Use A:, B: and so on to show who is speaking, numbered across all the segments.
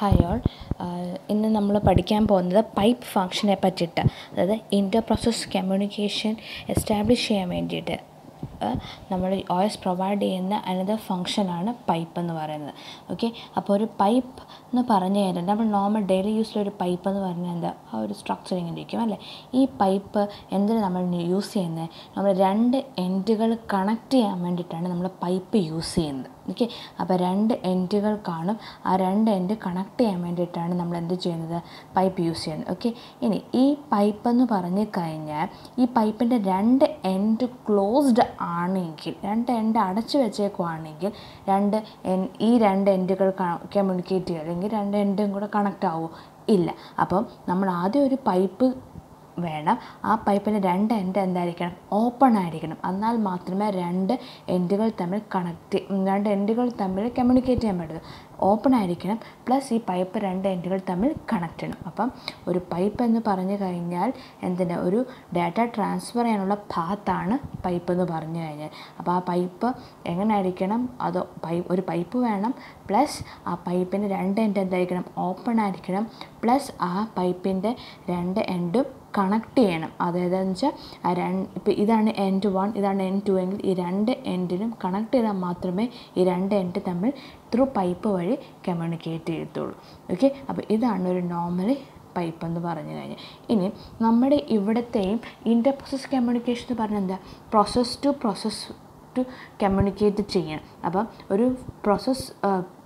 A: Hi all ഇന്ന് നമ്മൾ പഠിക്കാൻ പോകുന്നത് പൈപ്പ് ഫങ്ഷനെ പറ്റിയിട്ട് അതായത് ഇന്റർ പ്രോസസ് കമ്മ്യൂണിക്കേഷൻ എസ്റ്റാബ്ലിഷ് ചെയ്യാൻ വേണ്ടിയിട്ട് നമ്മൾ ഓയസ് പ്രൊവൈഡ് ചെയ്യുന്ന അനദർ ഫങ്ഷനാണ് പൈപ്പ് എന്ന് പറയുന്നത്. ഓക്കെ അപ്പോൾ ഒരു പൈപ്പ് എന്ന് പറഞ്ഞു കഴിഞ്ഞാൽ നമ്മൾ നോർമൽ ഡെയിലി യൂസിലൊരു പൈപ്പ് എന്ന് പറഞ്ഞാൽ എന്താ? ആ ഒരു സ്ട്രക്ചർ ഇങ്ങനെ ഇരിക്കും അല്ലേ? ഈ പൈപ്പ് എന്തിനു നമ്മൾ യൂസ് ചെയ്യുന്നത്? നമ്മൾ രണ്ട് എൻഡുകൾ കണക്ട് ചെയ്യാൻ വേണ്ടിയിട്ടാണ് നമ്മൾ പൈപ്പ് യൂസ് ചെയ്യുന്നത്. ഓക്കെ. അപ്പോൾ രണ്ട് എൻഡുകൾ കാണും. ആ രണ്ട് എൻഡ് കണക്ട് ചെയ്യാൻ വേണ്ടിയിട്ടാണ് നമ്മൾ എന്ത് ചെയ്യുന്നത്? പൈപ്പ് യൂസ് ചെയ്യുന്നത്. ഓക്കെ. ഇനി ഈ പൈപ്പ് എന്ന് പറഞ്ഞു കഴിഞ്ഞാൽ ഈ പൈപ്പിന്റെ രണ്ട് എൻഡ് ക്ലോസ്ഡ് ആണെങ്കിൽ രണ്ട് എൻഡ് അടച്ചു വെച്ചേക്കുവാണെങ്കിൽ രണ്ട് എൻ ഈ രണ്ട് എൻഡുകൾ കമ്മ്യൂണിക്കേറ്റ് ചെയ്യുക അല്ലെങ്കിൽ രണ്ട് എൻഡും കൂടെ കണക്റ്റ് ആവുമോ ഇല്ല. അപ്പം നമ്മൾ ആദ്യം ഒരു പൈപ്പ് വേണം. ആ പൈപ്പിന്റെ രണ്ട് എൻഡ് എന്തായിരിക്കണം? ഓപ്പൺ ആയിരിക്കണം. എന്നാൽ മാത്രമേ രണ്ട് എൻഡുകൾ തമ്മിൽ കണക്ട് രണ്ട് എൻഡുകൾ തമ്മിൽ കമ്മ്യൂണിക്കേറ്റ് ചെയ്യാൻ പറ്റുള്ളൂ ഓപ്പൺ ആയിരിക്കണം. പ്ലസ് ഈ പൈപ്പ് രണ്ട് എൻഡുകൾ തമ്മിൽ കണക്ട് ചെയ്യണം. അപ്പം ഒരു പൈപ്പ് എന്ന് പറഞ്ഞു കഴിഞ്ഞാൽ എന്തിന്? ഒരു ഡാറ്റ ട്രാൻസ്ഫർ ചെയ്യാനുള്ള പാത്താണ് പൈപ്പ് എന്ന് പറഞ്ഞു കഴിഞ്ഞാൽ. അപ്പോൾ ആ പൈപ്പ് എങ്ങനെ ആയിരിക്കണം? അത് പൈപ്പ് ഒരു പൈപ്പ് വേണം. പ്ലസ് ആ പൈപ്പിന്റെ രണ്ട് എൻഡ് എന്തായിരിക്കണം? ഓപ്പൺ ആയിരിക്കണം. പ്ലസ് ആ പൈപ്പിന്റെ രണ്ട് എൻഡും കണക്ട് ചെയ്യണം. അതായത് വെച്ചാൽ രണ്ട് ഇപ്പോൾ ഇതാണ് എൻഡ് വൺ ഇതാണ് എൻഡ് ടു എങ്കിൽ ഈ രണ്ട് എൻഡിനും കണക്ട് ചെയ്താൽ മാത്രമേ ഈ രണ്ട് എൻഡ് തമ്മിൽ ത്രൂ പൈപ്പ് വഴി കമ്മ്യൂണിക്കേറ്റ് ചെയ്യത്തുള്ളൂ. ഓക്കെ അപ്പോൾ ഇതാണ് ഒരു നോർമലി പൈപ്പ് എന്ന് പറഞ്ഞു കഴിഞ്ഞാൽ. ഇനി നമ്മുടെ ഇവിടുത്തെയും ഇന്റർ പ്രോസസ് കമ്മ്യൂണിക്കേഷൻ എന്ന് പറഞ്ഞാൽ എന്താ? Process to process to communicate ചെയ്യണം അപ്പം ഒരു പ്രോസസ്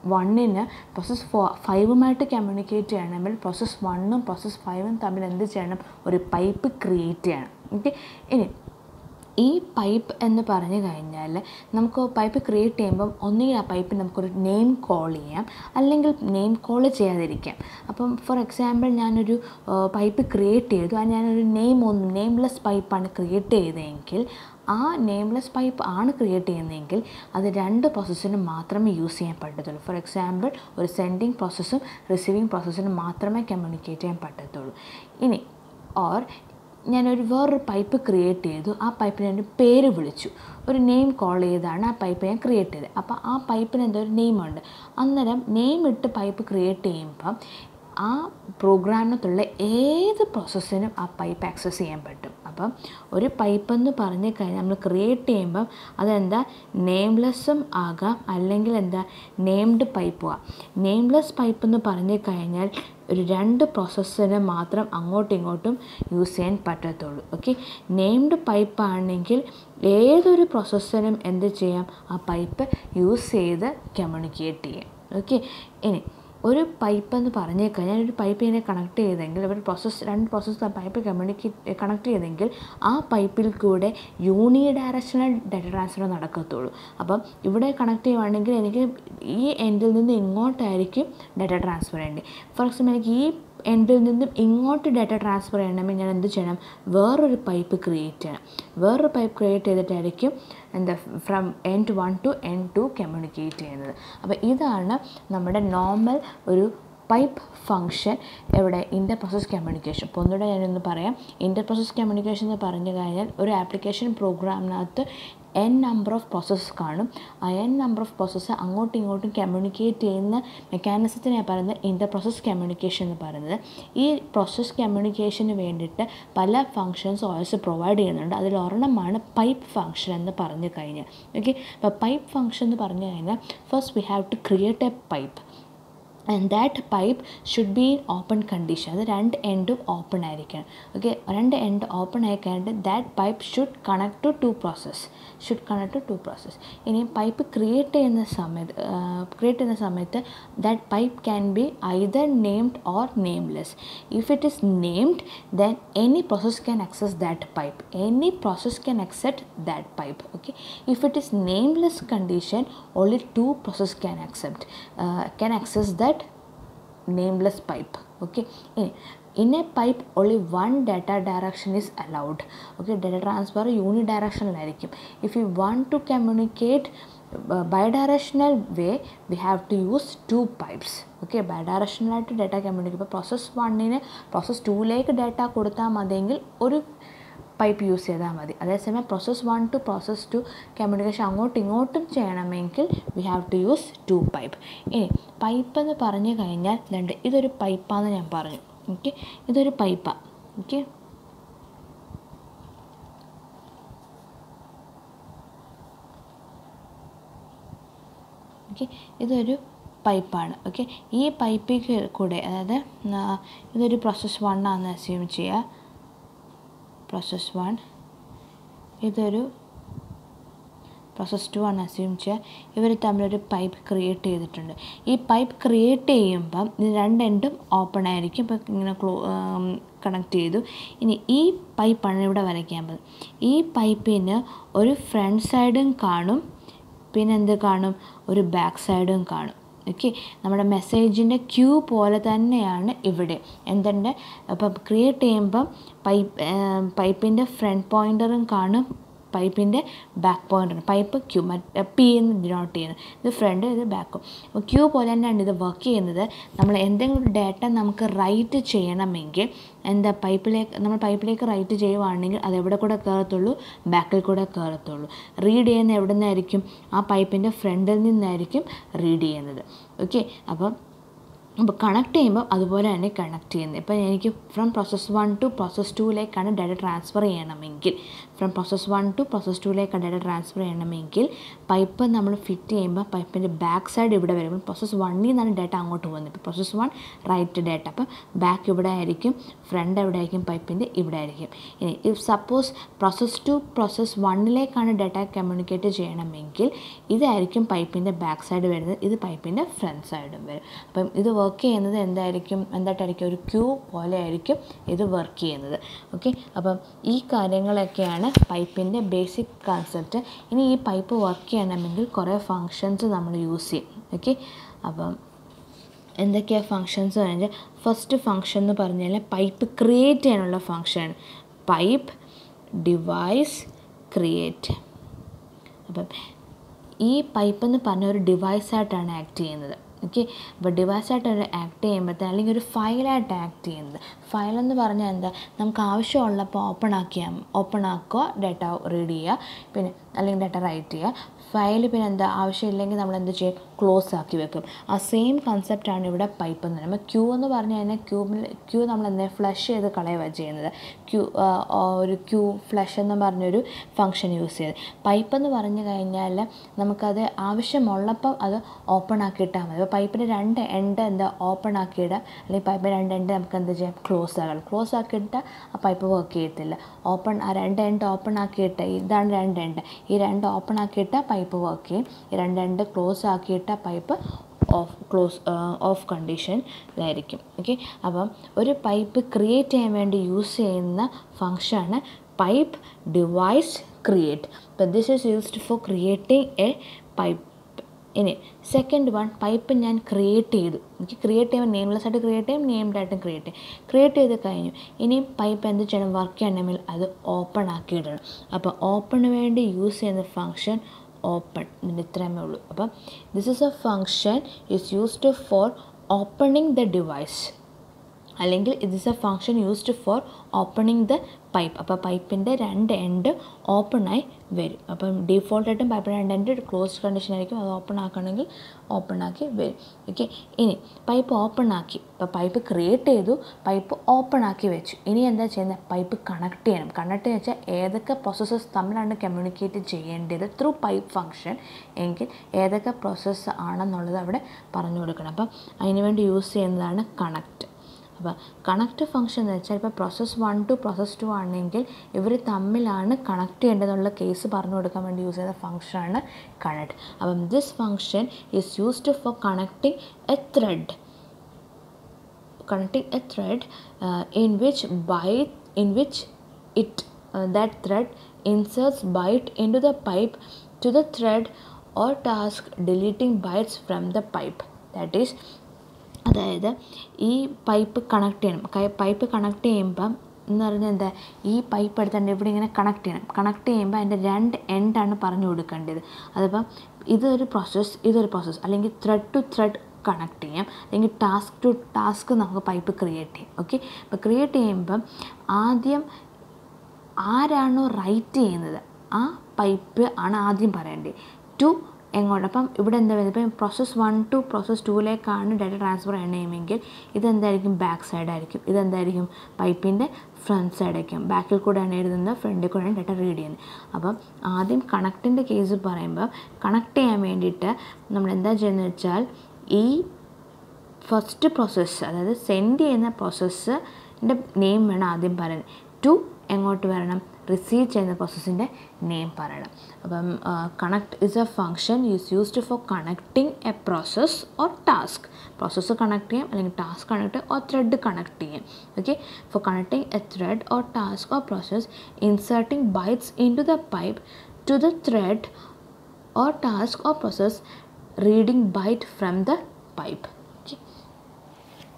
A: വണ്ണിന് പ്രോസസ് ഫോ ഫൈവുമായിട്ട് കമ്മ്യൂണിക്കേറ്റ് ചെയ്യണമെങ്കിൽ പ്രോസസ് വണ്ണും പ്രോസസ് ഫൈവും തമ്മിൽ എന്ത് ചെയ്യണം? ഒരു പൈപ്പ് ക്രിയേറ്റ് ചെയ്യണം. ഓക്കെ ഇനി ഈ പൈപ്പ് എന്ന് പറഞ്ഞു കഴിഞ്ഞാൽ നമുക്ക് പൈപ്പ് ക്രിയേറ്റ് ചെയ്യുമ്പം ഒന്നുകിൽ ആ പൈപ്പിന് നമുക്കൊരു നെയിം കോൾ ചെയ്യാം. അല്ലെങ്കിൽ നെയിം കോൾ ചെയ്യാതിരിക്കാം. അപ്പം ഫോർ എക്സാമ്പിൾ ഞാനൊരു പൈപ്പ് ക്രിയേറ്റ് ചെയ്തു. അത് ഞാനൊരു നെയിം ഒന്നും നെയിംലെസ് പൈപ്പാണ് ക്രിയേറ്റ് ചെയ്തതെങ്കിൽ നെയിംലെസ് പൈപ്പ് ആണ് ക്രിയേറ്റ് ചെയ്യുന്നതെങ്കിൽ അത് രണ്ട് പ്രോസസ്സിനും മാത്രമേ യൂസ് ചെയ്യാൻ പറ്റത്തുള്ളൂ ഫോർ എക്സാമ്പിൾ ഒരു സെൻഡിങ് പ്രോസസ്സും റിസീവിങ് പ്രോസസ്സിനും മാത്രമേ കമ്മ്യൂണിക്കേറ്റ് ചെയ്യാൻ പറ്റത്തുള്ളൂ. ഇനി ഓർ ഞാനൊരു വേറൊരു പൈപ്പ് ക്രിയേറ്റ് ചെയ്തു. ആ പൈപ്പിന് എന്റെ പേര് വിളിച്ചു. ഒരു നെയിം കോൾ ചെയ്താണ് ആ പൈപ്പ് ഞാൻ ക്രിയേറ്റ് ചെയ്തത്. അപ്പോൾ ആ പൈപ്പിന് എന്തോ ഒരു നെയിമുണ്ട് അന്നേരം നെയിം ഇട്ട് പൈപ്പ് ക്രിയേറ്റ് ചെയ്യുമ്പം ആ പ്രോഗ്രാമിനകത്തുള്ള ഏത് പ്രോസസ്സിനും ആ പൈപ്പ് ആക്സസ് ചെയ്യാൻ പറ്റും. അപ്പം ഒരു പൈപ്പ് എന്ന് പറഞ്ഞു കഴിഞ്ഞാൽ നമ്മൾ ക്രിയേറ്റ് ചെയ്യുമ്പം അതെന്താ? നെയിംലെസ്സും ആകാം. അല്ലെങ്കിൽ എന്താ? നെയിംഡ് പൈപ്പും ആകാം. നെയിംലെസ് പൈപ്പ് എന്ന് പറഞ്ഞു കഴിഞ്ഞാൽ ഒരു രണ്ട് പ്രോസസ്സിന് മാത്രം അങ്ങോട്ടും ഇങ്ങോട്ടും യൂസ് ചെയ്യാൻ പറ്റത്തുള്ളൂ. ഓക്കെ നെയിംഡ് പൈപ്പ് ആണെങ്കിൽ ഏതൊരു പ്രോസസ്സിനും എന്ത് ചെയ്യാം? ആ പൈപ്പ് യൂസ് ചെയ്ത് കമ്മ്യൂണിക്കേറ്റ് ചെയ്യാം. ഓക്കെ ഇനി ഒരു പൈപ്പ് എന്ന് പറഞ്ഞു കഴിഞ്ഞാൽ ഒരു പൈപ്പ് ഇങ്ങനെ കണക്ട് ചെയ്തെങ്കിൽ ഒരു പ്രോസസ്സ് രണ്ട് പ്രോസസ്സ് പൈപ്പ് കമ്മ്യൂണിക്കേറ്റ് കണക്ട് ചെയ്തെങ്കിൽ ആ പൈപ്പിൽ കൂടെ യൂണി ഡയറക്ഷണൽ ഡാറ്റ ട്രാൻസ്ഫർ നടക്കത്തുള്ളൂ. അപ്പം ഇവിടെ കണക്ട് ചെയ്യുവാണെങ്കിൽ എനിക്ക് ഈ എൻഡിൽ നിന്ന് ഇങ്ങോട്ടായിരിക്കും ഡാറ്റ ട്രാൻസ്ഫർ ചെയ്യേണ്ടത്. ഫോർ എക്സാമ്പിൾ എനിക്ക് ഈ എൻഡിൽ നിന്നും ഇങ്ങോട്ട് ഡാറ്റ ട്രാൻസ്ഫർ ചെയ്യണമെങ്കിൽ ഞാൻ എന്ത് ചെയ്യണം? വേറൊരു പൈപ്പ് ക്രിയേറ്റ് ചെയ്യണം. വേറൊരു പൈപ്പ് ക്രിയേറ്റ് ചെയ്തിട്ടായിരിക്കും എന്താ from end one to end two communicate ചെയ്യുന്നത്. അപ്പോൾ ഇതാണ് നമ്മുടെ നോർമൽ ഒരു പൈപ്പ് ഫങ്ഷൻ എവിടെ ഇന്റർ പ്രോസസ് കമ്മ്യൂണിക്കേഷൻ അപ്പോൾ ഒന്നുകൂടെ ഞാനൊന്ന് പറയാം. ഇന്റർ പ്രോസസ് കമ്മ്യൂണിക്കേഷൻ എന്ന് പറഞ്ഞു കഴിഞ്ഞാൽ ഒരു ആപ്ലിക്കേഷൻ പ്രോഗ്രാമിനകത്ത് എൻ നമ്പർ ഓഫ് പ്രോസസ്സ് കാണും. ആ എൻ നമ്പർ ഓഫ് പ്രോസസ്സ് അങ്ങോട്ടും ഇങ്ങോട്ടും കമ്മ്യൂണിക്കേറ്റ് ചെയ്യുന്ന മെക്കാനിസത്തിനെ പറയുന്നത് ഇന്റർ പ്രോസസ് കമ്മ്യൂണിക്കേഷൻ എന്ന് പറയുന്നത്. ഈ പ്രോസസ് കമ്മ്യൂണിക്കേഷന് വേണ്ടിയിട്ട് പല ഫങ്ഷൻസ് ഓയിൽസ് പ്രൊവൈഡ് ചെയ്യുന്നുണ്ട്. അതിൽ ഒരെണ്ണമാണ് പൈപ്പ് ഫങ്ഷൻ എന്ന് പറഞ്ഞു കഴിഞ്ഞാൽ ഓക്കെ അപ്പോൾ പൈപ്പ് ഫങ്ഷൻ എന്ന് പറഞ്ഞു കഴിഞ്ഞാൽ first we have to create a pipe and that pipe should be in open condition അത് രണ്ട് എൻഡും ഓപ്പൺ ആയിരിക്കണം. ഓക്കെ രണ്ട് എൻഡ് ഓപ്പൺ ആയി കഴിഞ്ഞിട്ട് that pipe should connect to two process should connect to two process ഇനി pipe create ചെയ്യുന്ന സമയത്ത് ക്രിയേറ്റ് ചെയ്യുന്ന സമയത്ത് that pipe can be either named or nameless if it is named then any process can access that pipe any process can accept that pipe. Okay? If it is nameless condition only two process can accept uh, can access that nameless pipe okay in, a pipe only one data direction is allowed okay data transfer unidirectional ആയിരിക്കും if you want to communicate uh, bidirectional way we have to use two pipes okay bidirectional ആയിട്ട് data communicate ഇപ്പോൾ process വണ്ണിന് process ടൂവിലേക്ക് data കൊടുത്താൽ മതിയെങ്കിൽ ഒരു pipe use ചെയ്താൽ മതി. അതേസമയം process one to process two communication അങ്ങോട്ടും ഇങ്ങോട്ടും ചെയ്യണമെങ്കിൽ we have to use two pipe ഇനി പൈപ്പ് എന്ന് പറഞ്ഞു കഴിഞ്ഞാൽ രണ്ട് ഇതൊരു പൈപ്പാന്ന് ഞാൻ പറഞ്ഞു. ഓക്കെ ഇതൊരു പൈപ്പാണ് ഓക്കെ ഓക്കെ ഇതൊരു പൈപ്പാണ് ഓക്കെ ഈ പൈപ്പിൽ കൂടെ അതായത് ഇതൊരു പ്രോസസ് വൺ ആണെന്ന് അസ്യൂം ചെയ്യുക. പ്രോസസ് വൺ ഇതൊരു പ്രോസസ് ടു ആണ് അസ്യൂം ചെയ്യുക. ഇവർ തമ്മിലൊരു പൈപ്പ് ക്രിയേറ്റ് ചെയ്തിട്ടുണ്ട്. ഈ പൈപ്പ് ക്രിയേറ്റ് ചെയ്യുമ്പം രണ്ട് എൻഡും ഓപ്പൺ ആയിരിക്കും. ഇപ്പം ഇങ്ങനെ ക്ലോ കണക്ട് ചെയ്തു. ഇനി ഈ പൈപ്പാണ് ഇവിടെ വരയ്ക്കാൻ പോകുന്നത്. ഈ പൈപ്പിന് ഒരു ഫ്രണ്ട് സൈഡും കാണും. പിന്നെ എന്ത് കാണും? ഒരു ബാക്ക് സൈഡും കാണും. ഓക്കെ നമ്മുടെ മെസ്സേജിന്റെ ക്യൂ പോലെ തന്നെയാണ് ഇവിടെ. എന്തുണ്ട്? അപ്പം ക്രിയേറ്റ് ചെയ്യുമ്പം പൈപ്പ് പൈപ്പിന്റെ ഫ്രണ്ട് പോയിന്ററും കാണും. പൈപ്പിന്റെ ബാക്ക് ആണ്. പൈപ്പ് ക്യൂ മറ്റ് പി എന്ന് ഡിനോട്ട് ചെയ്യുന്നത് ഇത് ഫ്രണ്ട് ഇത് ബാക്കും അപ്പോൾ ക്യൂ പോലെ തന്നെയാണ് ഇത് വർക്ക് ചെയ്യുന്നത്. നമ്മൾ എന്തെങ്കിലും ഒരു ഡാറ്റ നമുക്ക് റൈറ്റ് ചെയ്യണമെങ്കിൽ എന്താ പൈപ്പിലേക്ക് നമ്മൾ പൈപ്പിലേക്ക് റൈറ്റ് ചെയ്യുവാണെങ്കിൽ അത് എവിടെ കൂടെ കയറത്തുള്ളൂ ബാക്കിൽ കൂടെ കയറത്തുള്ളൂ റീഡ് ചെയ്യുന്ന എവിടെ നിന്നായിരിക്കും? ആ പൈപ്പിന്റെ ഫ്രണ്ടിൽ നിന്നായിരിക്കും റീഡ് ചെയ്യുന്നത്. ഓക്കെ അപ്പം അപ്പോൾ കണക്ട് ചെയ്യുമ്പോൾ അതുപോലെ തന്നെ കണക്ട് ചെയ്യുന്നത്. ഇപ്പം എനിക്ക് from process one to process ടൂയിലേക്കാണ് data transfer ചെയ്യണമെങ്കിൽ. From process one to process ടുവിലേക്ക് data transfer ചെയ്യണമെങ്കിൽ പൈപ്പ് നമ്മൾ ഫിറ്റ് ചെയ്യുമ്പോൾ പൈപ്പിന്റെ ബാക്ക് സൈഡ് ഇവിടെ വരുമ്പോൾ പ്രോസസ് വണ്ണിൽ നിന്നാണ് ഡാറ്റ അങ്ങോട്ട് പോകുന്നത്. ഇപ്പോൾ പ്രോസസ് വൺ റൈറ്റ് ഡാറ്റ അപ്പം ബാക്ക് ഇവിടെ ആയിരിക്കും ഫ്രണ്ട് എവിടെ ആയിരിക്കും പൈപ്പിന്റെ ഇവിടെ ആയിരിക്കും. ഇനി if suppose process two process വണ്ണിലേക്കാണ് data communicate ചെയ്യണമെങ്കിൽ ഇതായിരിക്കും പൈപ്പിന്റെ ബാക്ക് സൈഡ് വരുന്നത്. ഇത് പൈപ്പിന്റെ ഫ്രണ്ട് സൈഡും വരും. അപ്പം ഇത് വർക്ക് ചെയ്യുന്നത് എന്തായിരിക്കും? എന്തായിട്ടായിരിക്കും? ഒരു ക്യൂ പോലെ ആയിരിക്കും ഇത് വർക്ക് ചെയ്യുന്നത്. ഓക്കെ അപ്പം ഈ കാര്യങ്ങളൊക്കെയാണ് പൈപ്പിന്റെ ബേസിക് കൺസെപ്റ്റ്. ഇനി ഈ പൈപ്പ് വർക്ക് ചെയ്യണമെങ്കിൽ കുറേ ഫങ്ഷൻസ് നമ്മൾ യൂസ് ചെയ്യും. ഓക്കെ? അപ്പം എന്തൊക്കെയാണ് ഫങ്ഷൻസ് പറഞ്ഞാൽ ഫസ്റ്റ് ഫങ്ഷൻ എന്ന് പറഞ്ഞാൽ പൈപ്പ് ക്രിയേറ്റ് ചെയ്യാനുള്ള ഫങ്ഷൻ പൈപ്പ് ഡിവൈസ് ക്രിയേറ്റ്. അപ്പം ഈ പൈപ്പ് എന്ന് പറഞ്ഞ ഒരു ഡിവൈസായിട്ടാണ് ആക്ട് ചെയ്യുന്നത്. ഓക്കെ? അപ്പോൾ ഡിവൈസായിട്ട് ആക്ട് ചെയ്യുമ്പോഴത്തെ അല്ലെങ്കിൽ ഒരു ഫയലായിട്ട് ആക്ട് ചെയ്യുന്നത്. ഫയൽ എന്ന് പറഞ്ഞാൽ എന്താ? നമുക്ക് ആവശ്യമുള്ളപ്പോൾ ഓപ്പൺ ആക്കിയാൽ ഓപ്പൺ ആക്കുക ഡാറ്റ റീഡ് ചെയ്യുക പിന്നെ അല്ലെങ്കിൽ ഡാറ്റ റൈറ്റ് ചെയ്യുക. ഫയൽ പിന്നെ എന്താ ആവശ്യമില്ലെങ്കിൽ നമ്മൾ എന്ത് ചെയ്യും? ക്ലോസ് ആക്കി വെക്കും. ആ സെയിം കൺസെപ്റ്റാണ് ഇവിടെ പൈപ്പ് എന്ന് പറയുമ്പോൾ ക്യൂ എന്ന് പറഞ്ഞു കഴിഞ്ഞാൽ ക്യൂബിൽ ക്യൂ നമ്മൾ എന്താ ഫ്ലഷ് ചെയ്ത് കളയുക ചെയ്യുന്നത്? ക്യൂ ഒരു ക്യൂ ഫ്ലഷ് എന്ന് പറഞ്ഞൊരു ഫങ്ഷൻ യൂസ് ചെയ്ത്. പൈപ്പ് എന്ന് പറഞ്ഞു കഴിഞ്ഞാൽ നമുക്കത് ആവശ്യമുള്ളപ്പം അത് ഓപ്പൺ ആക്കി ഇട്ടാൽ മതി അപ്പോൾ പൈപ്പിന്റെ രണ്ട് എൻഡ് എന്താ ഓപ്പൺ ആക്കിയിടുക? അല്ലെങ്കിൽ പൈപ്പിന്റെ രണ്ട് എൻഡ് നമുക്ക് എന്ത് ചെയ്യാം? ക്ലോസ് ആകണം ക്ലോസ് ആക്കിയിട്ട് ആ പൈപ്പ് വർക്ക് ചെയ്യത്തില്ല. ഓപ്പൺ ആ രണ്ട് എൻഡ് ഓപ്പൺ ആക്കിയിട്ട് ഇതാണ് രണ്ട് എൻഡ് ഈ രണ്ട് ഓപ്പൺ ആക്കിയിട്ട് പൈപ്പ് വർക്ക് ചെയ്യും. രണ്ട് രണ്ട് ക്ലോസ് ആക്കിയിട്ട് ആ പൈപ്പ് ഓഫ് ക്ലോസ് ഓഫ് കണ്ടീഷനിലായിരിക്കും ഓക്കെ അപ്പം ഒരു പൈപ്പ് ക്രിയേറ്റ് ചെയ്യാൻ വേണ്ടി യൂസ് ചെയ്യുന്ന ഫങ്ഷനാണ് പൈപ്പ് ഡിവൈസ് ക്രിയേറ്റ് അപ്പം this is used for creating a pipe ഇനി സെക്കൻഡ് വൺ പൈപ്പ് ഞാൻ ക്രിയേറ്റ് ചെയ്തു. എനിക്ക് ക്രിയേറ്റ് ചെയ്യുമ്പോൾ നെയിംലെസ് ആയിട്ട് ക്രിയേറ്റ് ചെയ്യും നെയിംഡ് ആയിട്ടും ക്രിയേറ്റ് ചെയ്യും. ക്രിയേറ്റ് ചെയ്ത് കഴിഞ്ഞു. ഇനി പൈപ്പ് എന്ത് ചെയ്യണം? വർക്ക് ചെയ്യണമെങ്കിൽ അത് ഓപ്പൺ ആക്കിയിടണം. അപ്പോൾ ഓപ്പണിന് വേണ്ടി യൂസ് ചെയ്യുന്ന ഫങ്ഷൻ ഓപ്പൺ ഇതിന് ഇത്രയമേ ഉള്ളൂ അപ്പം this is a function is used for opening the device അല്ലെങ്കിൽ ഇത് is a function used for opening the pipe അപ്പോൾ പൈപ്പിന്റെ രണ്ട് എൻഡ് ഓപ്പണായി വരും. അപ്പം ഡീഫോൾട്ടായിട്ടും പൈപ്പിന്റെ രണ്ട് എൻഡ് ക്ലോസ് കണ്ടീഷൻ ആയിരിക്കും. അത് ഓപ്പൺ ആക്കണമെങ്കിൽ ഓപ്പൺ ആക്കി വരും. ഓക്കെ ഇനി പൈപ്പ് ഓപ്പൺ ആക്കി. ഇപ്പോൾ പൈപ്പ് ക്രിയേറ്റ് ചെയ്തു. പൈപ്പ് ഓപ്പൺ ആക്കി വെച്ചു. ഇനി എന്താ ചെയ്യുന്നത്? പൈപ്പ് കണക്ട് ചെയ്യണം. കണക്ട് എന്ന് വെച്ചാൽ ഏതൊക്കെ പ്രോസസ്സസ് തമ്മിലാണ് കമ്മ്യൂണിക്കേറ്റ് ചെയ്യേണ്ടത് ത്രൂ പൈപ്പ് ഫങ്ഷൻ എങ്കിൽ ഏതൊക്കെ പ്രോസസ്സ് ആണെന്നുള്ളത് അവിടെ പറഞ്ഞു കൊടുക്കണം. അപ്പം അതിനുവേണ്ടി യൂസ് ചെയ്യുന്നതാണ് കണക്റ്റ് അപ്പോൾ കണക്റ്റ് ഫംഗ്ഷൻ എന്ന് വെച്ചാൽ ഇപ്പോൾ process one to process two ആണെങ്കിൽ ഇവർ തമ്മിലാണ് കണക്ട് ചെയ്യേണ്ടതെന്നുള്ള കേസ് പറഞ്ഞു കൊടുക്കാൻ വേണ്ടി യൂസ് ചെയ്യുന്ന ഫംഗ്ഷനാണ് കണക്ട് അപ്പം this function is used for connecting a thread connecting a thread uh, in which byte in which it uh, that thread inserts byte into the pipe to the thread or task deleting bytes from the pipe. That is അതായത് ഈ pipe connect ചെയ്യണം. Pipe connect ചെയ്യുമ്പം എന്ന് പറഞ്ഞാൽ എന്താ? ഈ pipe എടുത്തുകൊണ്ട് ഇവിടെ ഇങ്ങനെ കണക്ട് ചെയ്യണം. കണക്ട് ചെയ്യുമ്പോൾ അതിന്റെ രണ്ട് എൻഡാണ് പറഞ്ഞു കൊടുക്കേണ്ടത്. അതിപ്പം ഇതൊരു പ്രോസസ്സ് ഇതൊരു പ്രോസസ്സ് അല്ലെങ്കിൽ ത്രെഡ് ടു ത്രെഡ് കണക്ട് ചെയ്യാം. അല്ലെങ്കിൽ ടാസ്ക് ടു ടാസ്ക് നമുക്ക് പൈപ്പ് ക്രിയേറ്റ് ചെയ്യാം. ഓക്കെ അപ്പോൾ ക്രിയേറ്റ് ചെയ്യുമ്പം ആദ്യം ആരാണോ റൈറ്റ് ചെയ്യുന്നത് ആ പൈപ്പ് ആണ് ആദ്യം പറയേണ്ടത്. ടു എങ്ങോട്ട്? അപ്പം ഇവിടെ എന്താ വരുന്നത്? ഇപ്പം പ്രോസസ്സ് വൺ ടു പ്രോസസ്സ് ടൂവിലേക്കാണ് ഡാറ്റ ട്രാൻസ്ഫർ ചെയ്യണമെങ്കിൽ ഇതെന്തായിരിക്കും? ബാക്ക് സൈഡായിരിക്കും ഇതെന്തായിരിക്കും? പൈപ്പിന്റെ ഫ്രണ്ട് സൈഡ് ആയിരിക്കും. ബാക്കിൽ കൂടെയാണ് എഴുതുന്നത് ഫ്രണ്ടിൽ കൂടെയാണ് ഡാറ്റ റീഡ് ചെയ്യുന്നത്. അപ്പം ആദ്യം കണക്റ്റിന്റെ കേസ് പറയുമ്പോൾ കണക്ട് ചെയ്യാൻ വേണ്ടിയിട്ട് നമ്മൾ എന്താ ചെയ്യുന്നത് വെച്ചാൽ ഈ ഫസ്റ്റ് പ്രോസസ്സ് അതായത് സെൻഡ് ചെയ്യുന്ന പ്രോസസ്സിന്റെ നെയിം വേണം ആദ്യം പറയാൻ ടു എങ്ങോട്ട് വരണം? റിസീവ് ചെയ്യുന്ന പ്രോസസ്സിന്റെ നെയിം പറയണം. അപ്പം connect is a function is used for connecting a process or task process connect ചെയ്യാം അല്ലെങ്കിൽ task connect or thread connect ചെയ്യാം. Okay for connecting a thread or task or process inserting bytes into the pipe to the thread or task or process reading byte from the pipe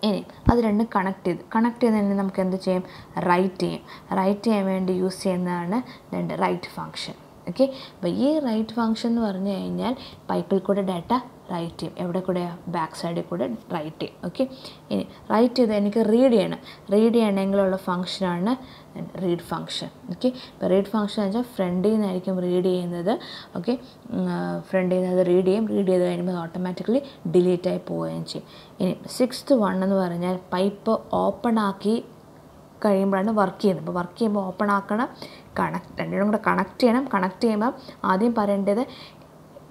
A: ഇനി അത് രണ്ടും connect ചെയ്ത് connect ചെയ്തതിന് നമുക്ക് എന്ത് ചെയ്യും? Right ചെയ്യും. റൈറ്റ് ചെയ്യാൻ വേണ്ടി യൂസ് ചെയ്യുന്നതാണ് രണ്ട് റൈറ്റ് ഫങ്ഷൻ ഓക്കെ അപ്പോൾ ഈ റൈറ്റ് ഫങ്ഷൻ എന്ന് പറഞ്ഞു കഴിഞ്ഞാൽ പൈപ്പിൽ കൂടെ ഡാറ്റ റൈറ്റ് ചെയ്യും. എവിടെ കൂടെ? ബാക്ക് സൈഡിൽ കൂടെ റൈറ്റ് ചെയ്യും. ഓക്കെ ഇനി റൈറ്റ് ചെയ്ത് എനിക്ക് റീഡ് ചെയ്യണം. റീഡ് ചെയ്യണമെങ്കിലുള്ള ഫങ്ഷനാണ് റീഡ് ഫങ്ഷൻ ഓക്കെ ഇപ്പോൾ റീഡ് ഫങ്ഷൻ എന്ന് വെച്ചാൽ ഫ്രണ്ടിൽ നിന്നായിരിക്കും റീഡ് ചെയ്യുന്നത്. ഓക്കെ ഫ്രണ്ടിൽ നിന്ന് അത് റീഡ് ചെയ്യും. റീഡ് ചെയ്ത് കഴിയുമ്പോൾ ഓട്ടോമാറ്റിക്കലി ഡിലീറ്റ് ആയി പോവുകയും ചെയ്യും. ഇനി സിക്സ്ത് വൺ എന്ന് പറഞ്ഞാൽ പൈപ്പ് ഓപ്പൺ ആക്കി കഴിയുമ്പോഴാണ് വർക്ക് ചെയ്യുന്നത്. അപ്പോൾ വർക്ക് ചെയ്യുമ്പോൾ ഓപ്പൺ ആക്കണം. കണക്ട് രണ്ടിനും കൂടെ കണക്ട് ചെയ്യണം. കണക്ട് ചെയ്യുമ്പോൾ ആദ്യം പറയേണ്ടത്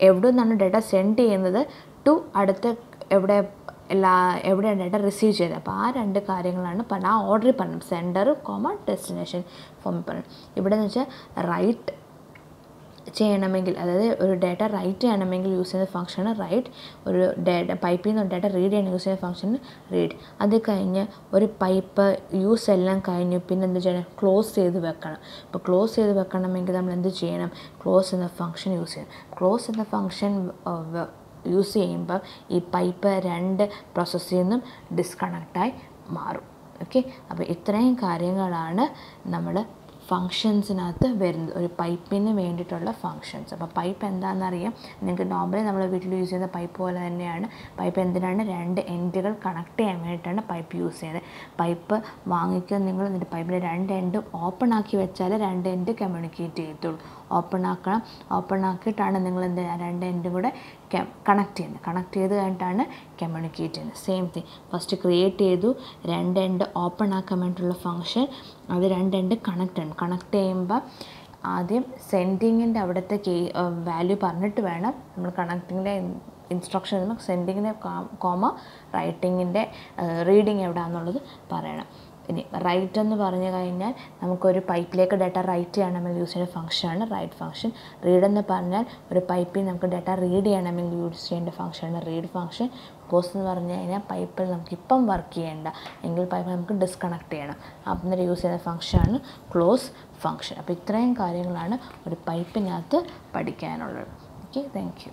A: എവിടെ നിന്നാണ് ഡേറ്റ സെൻഡ് ചെയ്യുന്നത് ടു അടുത്ത എവിടെ എല്ലാ എവിടെയാണ് ഡേറ്റ റിസീവ് ചെയ്തത് അപ്പോൾ ആ രണ്ട് കാര്യങ്ങളാണ് പറഞ്ഞാൽ ആ ഓർഡറിൽ പറഞ്ഞു സെൻഡർ കോമ ഡെസ്റ്റിനേഷൻ ഫോമിൽ പറഞ്ഞു ഇവിടെ എന്ന് വെച്ചാൽ റൈറ്റ് ചെയ്യണമെങ്കിൽ അതായത് ഒരു ഡാറ്റ റൈറ്റ് ചെയ്യണമെങ്കിൽ യൂസ് ചെയ്യുന്ന ഫംഗ്ഷനാണ് റൈറ്റ് ഒരു ഡാറ്റ പൈപ്പിൽ നിന്ന് ഡാറ്റ റീഡ് ചെയ്യണം യൂസ് ചെയ്യുന്ന ഫംഗ്ഷൻ റീഡ് അത് കഴിഞ്ഞ് ഒരു പൈപ്പ് യൂസ് എല്ലാം കഴിഞ്ഞു പിന്നെ എന്ത് ചെയ്യണം? ക്ലോസ് ചെയ്ത് വെക്കണം. അപ്പോൾ ക്ലോസ് ചെയ്ത് വെക്കണമെങ്കിൽ നമ്മൾ എന്ത് ചെയ്യണം? ക്ലോസ് എന്ന ഫംഗ്ഷൻ യൂസ് ചെയ്യണം. ക്ലോസ് എന്ന ഫംഗ്ഷൻ യൂസ് ചെയ്യുമ്പോൾ ഈ പൈപ്പ് രണ്ട് പ്രോസസ്സിൽ നിന്നും ഡിസ്കണക്റ്റായി മാറും. ഓക്കെ അപ്പോൾ ഇത്രയും കാര്യങ്ങളാണ് നമ്മൾ ഫങ്ഷൻസിനകത്ത് വരുന്നത് ഒരു പൈപ്പിന് വേണ്ടിയിട്ടുള്ള ഫങ്ഷൻസ് അപ്പോൾ പൈപ്പ് എന്താണെന്നറിയാം? നിങ്ങൾക്ക് നോർമലി നമ്മൾ വീട്ടിൽ യൂസ് ചെയ്യുന്ന പൈപ്പ് പോലെ തന്നെയാണ്. പൈപ്പ് എന്തിനാണ്? രണ്ട് എൻഡുകൾ കണക്ട് ചെയ്യാൻ വേണ്ടിയിട്ടാണ് പൈപ്പ് യൂസ് ചെയ്യുന്നത്. പൈപ്പ് വാങ്ങിക്കുക നിങ്ങൾ എന്നിട്ട് പൈപ്പിന്റെ രണ്ട് എൻഡും ഓപ്പൺ ആക്കി വെച്ചാൽ രണ്ട് എൻഡ് കമ്മ്യൂണിക്കേറ്റ് ചെയ്യത്തുള്ളൂ. ഓപ്പൺ ആക്കണം. ഓപ്പൺ ആക്കിയിട്ടാണ് നിങ്ങൾ എന്ത് രണ്ട് എൻഡും കൂടെ കണക്ട് ചെയ്യുന്നത്. കണക്ട് ചെയ്ത് കഴിഞ്ഞിട്ടാണ് കമ്മ്യൂണിക്കേറ്റ് ചെയ്യുന്നത്. സെയിം തിങ് ഫസ്റ്റ് ക്രിയേറ്റ് ചെയ്തു. രണ്ട് എൻഡ് ഓപ്പൺ ആക്കാൻ വേണ്ടിയിട്ടുള്ള ഫങ്ഷൻ അത് രണ്ട് എൻഡ് കണക്ട് ചെയ്യണം. കണക്ട് ചെയ്യുമ്പോൾ ആദ്യം സെൻഡിങ്ങിന്റെ അവിടുത്തെ കേ വാല്യൂ പറഞ്ഞിട്ട് വേണം. നമ്മൾ കണക്റ്റിങ്ങിന്റെ ഇൻസ്ട്രക്ഷൻ സെൻഡിങ്ങിന്റെ കോമ റൈറ്റിങ്ങിന്റെ റീഡിങ് എവിടെയാണെന്നുള്ളത് പറയണം. ഇനി റൈറ്റ് എന്ന് പറഞ്ഞു കഴിഞ്ഞാൽ നമുക്കൊരു പൈപ്പിലേക്ക് ഡാറ്റ റൈറ്റ് ചെയ്യണമെങ്കിൽ യൂസ് ചെയ്യേണ്ട ഫംഗ്ഷനാണ് റൈറ്റ് ഫംഗ്ഷൻ റീഡ് എന്ന് പറഞ്ഞാൽ ഒരു പൈപ്പിൽ നമുക്ക് ഡാറ്റ റീഡ് ചെയ്യണമെങ്കിൽ യൂസ് ചെയ്യേണ്ട ഫംഗ്ഷനാണ് റീഡ് ഫംഗ്ഷൻ ക്ലോസ് എന്ന് പറഞ്ഞു കഴിഞ്ഞാൽ പൈപ്പിൽ നമുക്ക് ഇപ്പം വർക്ക് ചെയ്യേണ്ട. എങ്കിൽ പൈപ്പ് നമുക്ക് ഡിസ്കണക്ട് ചെയ്യണം. അന്നേരം യൂസ് ചെയ്യുന്ന ഫംഗ്ഷനാണ് ക്ലോസ് ഫംഗ്ഷൻ അപ്പോൾ ഇത്രയും കാര്യങ്ങളാണ് ഒരു പൈപ്പിനകത്ത് പഠിക്കാനുള്ളത്. Okay thank